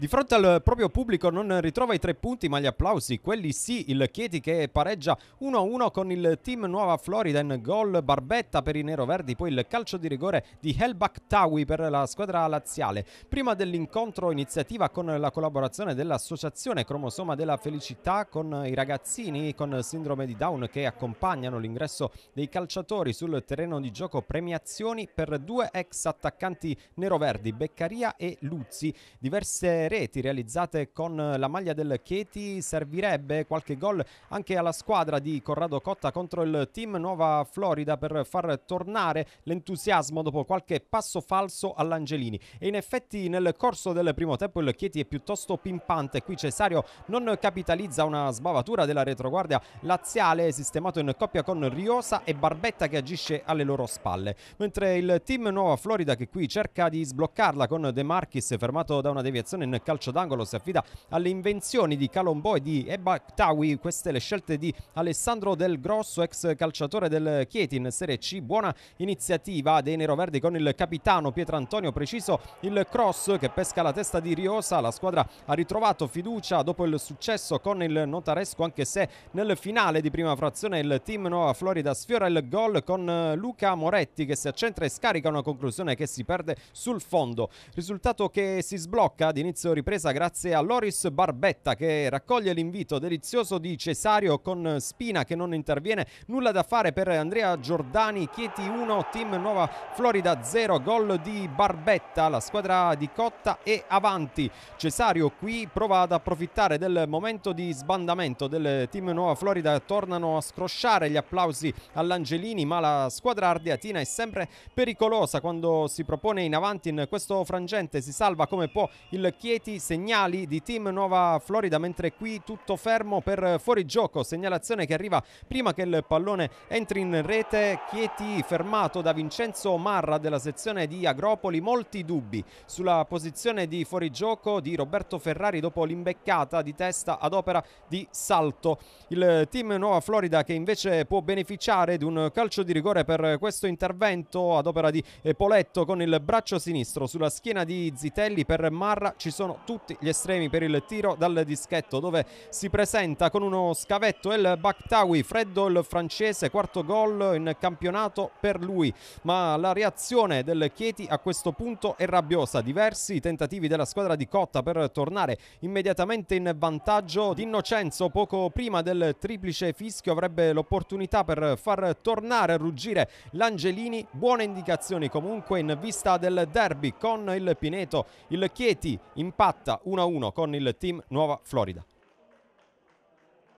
Di fronte al proprio pubblico non ritrova i tre punti ma gli applausi, quelli sì, il Chieti che pareggia 1-1 con il team Nuova Florida in gol Barbetta per i neroverdi, poi il calcio di rigore di Helbach Tawi per la squadra laziale. Prima dell'incontro iniziativa con la collaborazione dell'associazione Cromosoma della Felicità con i ragazzini con sindrome di Down che accompagnano l'ingresso dei calciatori sul terreno di gioco premiazioni per due ex attaccanti neroverdi, Beccaria e Luzzi. Diverse reti realizzate con la maglia del Chieti servirebbe qualche gol anche alla squadra di Corrado Cotta contro il team Nuova Florida per far tornare l'entusiasmo dopo qualche passo falso all'Angelini. E in effetti nel corso del primo tempo il Chieti è piuttosto pimpante. Qui Cesario non capitalizza una sbavatura della retroguardia laziale sistemato in coppia con Riosa e Barbetta che agisce alle loro spalle. Mentre il team Nuova Florida che qui cerca di sbloccarla con De Marchis fermato da una deviazione in calcio d'angolo si affida alle invenzioni di Calombo e di Ebba Tawi, queste le scelte di Alessandro Del Grosso, ex calciatore del Chieti in Serie C, buona iniziativa dei neroverdi con il capitano Pietrantonio Preciso, il cross che pesca la testa di Riosa, la squadra ha ritrovato fiducia dopo il successo con il Notaresco anche se nel finale di prima frazione il team Nuova Florida sfiora il gol con Luca Moretti che si accentra e scarica una conclusione che si perde sul fondo, risultato che si sblocca di inizio ripresa grazie a Loris Barbetta che raccoglie l'invito delizioso di Cesario con Spina che non interviene. Nulla da fare per Andrea Giordani, Chieti 1, Team Nuova Florida 0, gol di Barbetta, la squadra di Cotta è avanti. Cesario qui prova ad approfittare del momento di sbandamento del Team Nuova Florida, tornano a scrosciare gli applausi all'Angelini, ma la squadra ardeatina è sempre pericolosa quando si propone in avanti in questo frangente, si salva come può il Chieti Chieti, segnali di team Nuova Florida, mentre qui tutto fermo per fuorigioco, segnalazione che arriva prima che il pallone entri in rete, Chieti fermato da Vincenzo Marra della sezione di Agropoli, molti dubbi sulla posizione di fuorigioco di Roberto Ferrari dopo l'imbeccata di testa ad opera di Salto. Il team Nuova Florida che invece può beneficiare di un calcio di rigore per questo intervento ad opera di Poletto con il braccio sinistro sulla schiena di Zitelli. Per Marra ci sono tutti gli estremi per il tiro dal dischetto dove si presenta con uno scavetto il Bakhtawi, freddo il francese, quarto gol in campionato per lui, ma la reazione del Chieti a questo punto è rabbiosa, diversi tentativi della squadra di Cotta per tornare immediatamente in vantaggio, D'Innocenzo poco prima del triplice fischio avrebbe l'opportunità per far tornare a ruggire l'Angelini, buone indicazioni comunque in vista del derby con il Pineto, il Chieti in impatta 1-1 con il team Nuova Florida.